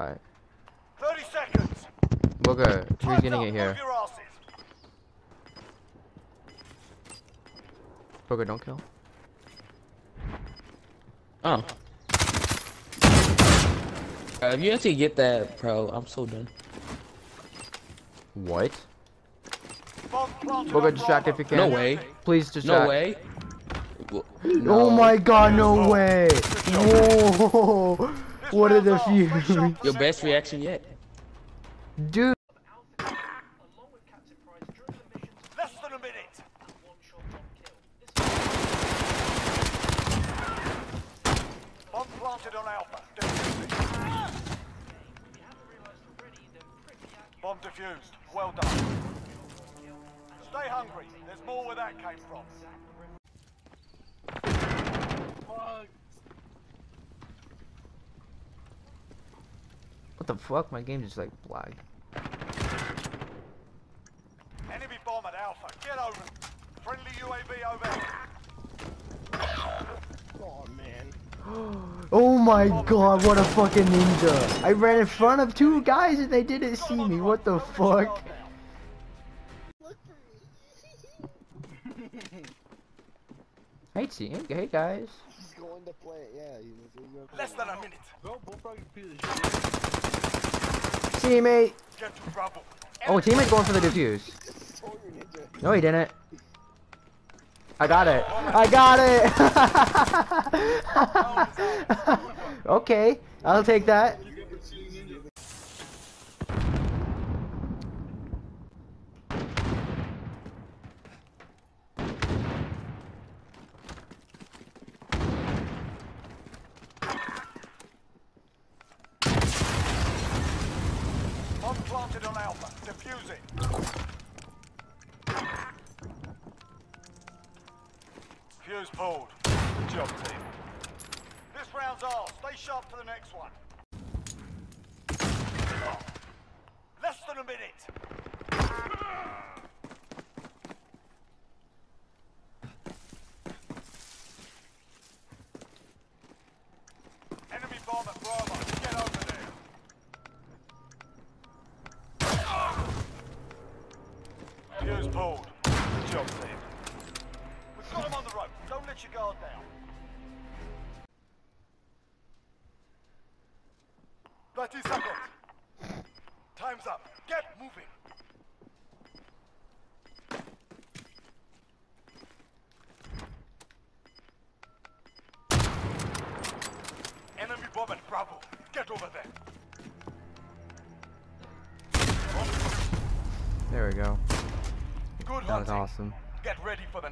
Alright. 30 seconds. Booger, who's Time's getting up. it here? Move. Booger, don't kill. Oh. Uh, if you actually get that, bro, I'm so done. What? Bomb planted Booger, distract if you can. No way. Please distract. No way. W- Oh my god, no way! Whoa! This What a round's off. Stay defuse! sharp for Your best reaction yet. Dude! Less than a minute. Bomb planted on Alpha. Defuse it. Bomb defused. Well done. Stay hungry. There's more where that came from. What the fuck? My game just like black. Enemy bomb at Alpha. Get over. Friendly UAV overhead. Oh my god, what a fucking ninja! I ran in front of two guys and they didn't see me. What the fuck? Hey, see, hey guys. He's going to play it, yeah. He's, he's gonna play Less than a minute. Teammate. Get to Bravo. Oh, teammate going for the defuse. No, he didn't. I got it. I got it. okay, I'll take that. Bomb planted on Alpha. Defuse it. Fuse pulled. Good job, team. This round's ours. Stay sharp for the next one. Less than a minute. Enemy bomb at Bravo. Get over there. Fuse pulled. Good job, team. We've got him on the rope. Don't let your guard down. Thirty seconds. Time's up. Get moving. Enemy bomb at Bravo. Get over there. There we go. Good That was awesome. Get ready for the